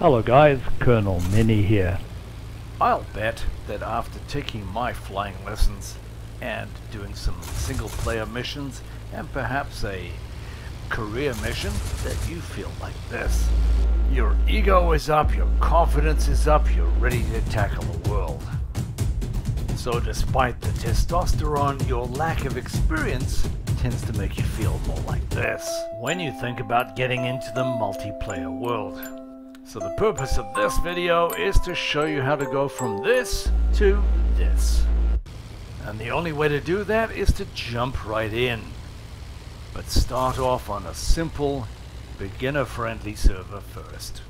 Hello guys, Colonel Ninny here. I'll bet that after taking my flying lessons and doing some single player missions and perhaps a career mission that you feel like this. Your ego is up, your confidence is up, you're ready to tackle the world. So despite the testosterone, your lack of experience tends to make you feel more like this when you think about getting into the multiplayer world. So the purpose of this video is to show you how to go from this to this. And the only way to do that is to jump right in. But start off on a simple, beginner-friendly server first.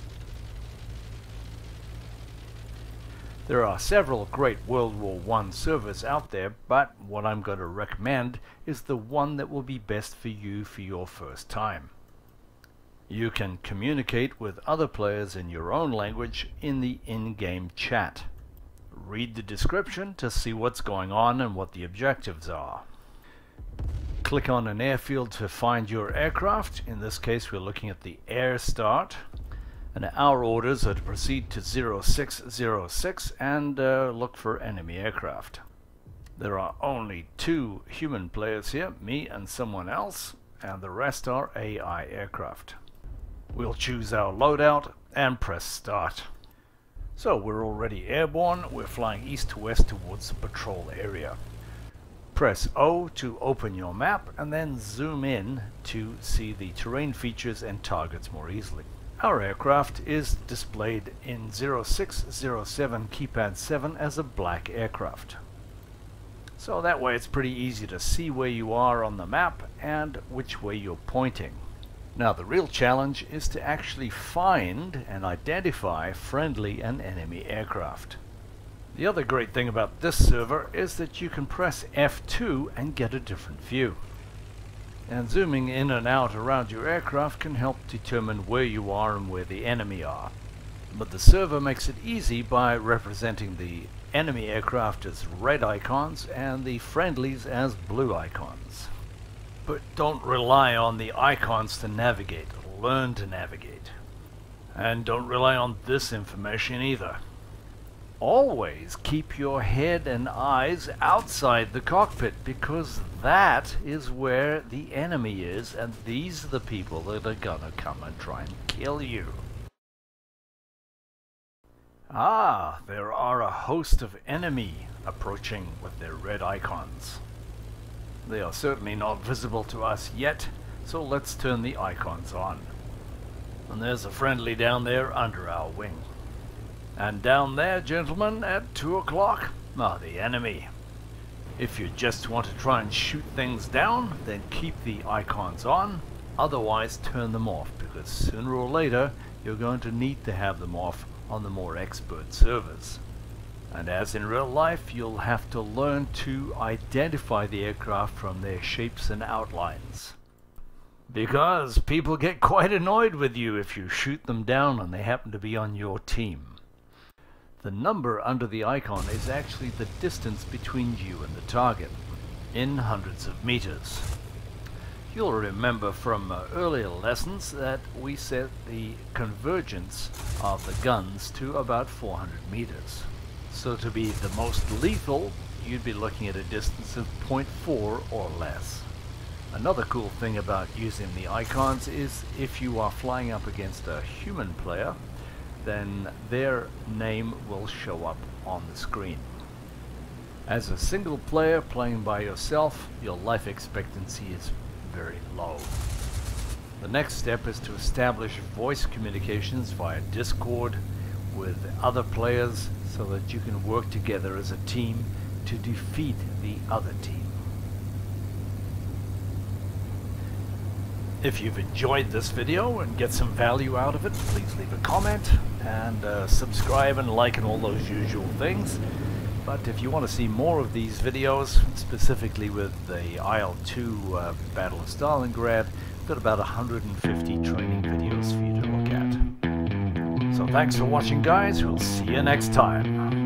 There are several great World War I servers out there, but what I'm going to recommend is the one that will be best for you for your first time. You can communicate with other players in your own language in the in-game chat. Read the description to see what's going on and what the objectives are. Click on an airfield to find your aircraft. In this case we're looking at the air start. And our orders are to proceed to 0606 and uh, look for enemy aircraft. There are only two human players here, me and someone else, and the rest are AI aircraft. We'll choose our loadout and press start. So we're already airborne, we're flying east to west towards the patrol area. Press O to open your map and then zoom in to see the terrain features and targets more easily. Our aircraft is displayed in 0607 keypad 7 as a black aircraft. So that way it's pretty easy to see where you are on the map and which way you're pointing. Now the real challenge is to actually find and identify friendly and enemy aircraft. The other great thing about this server is that you can press F2 and get a different view. And zooming in and out around your aircraft can help determine where you are and where the enemy are. But the server makes it easy by representing the enemy aircraft as red icons and the friendlies as blue icons. But don't rely on the icons to navigate. Learn to navigate. And don't rely on this information either. Always keep your head and eyes outside the cockpit because that is where the enemy is and these are the people that are gonna come and try and kill you. Ah, there are a host of enemy approaching with their red icons. They are certainly not visible to us yet, so let's turn the icons on. And there's a friendly down there under our wing. And down there, gentlemen, at 2 o'clock, are the enemy. If you just want to try and shoot things down, then keep the icons on, otherwise turn them off, because sooner or later you're going to need to have them off on the more expert servers. And as in real life, you'll have to learn to identify the aircraft from their shapes and outlines. Because people get quite annoyed with you if you shoot them down and they happen to be on your team. The number under the icon is actually the distance between you and the target, in hundreds of meters. You'll remember from uh, earlier lessons that we set the convergence of the guns to about 400 meters. So to be the most lethal, you'd be looking at a distance of 0.4 or less. Another cool thing about using the icons is if you are flying up against a human player, then their name will show up on the screen. As a single player playing by yourself, your life expectancy is very low. The next step is to establish voice communications via Discord with other players so that you can work together as a team to defeat the other team. If you've enjoyed this video and get some value out of it, please leave a comment and uh, subscribe and like and all those usual things. But if you want to see more of these videos, specifically with the IL-2 uh, Battle of Stalingrad, I've got about 150 training videos for you thanks for watching guys, we'll see you next time.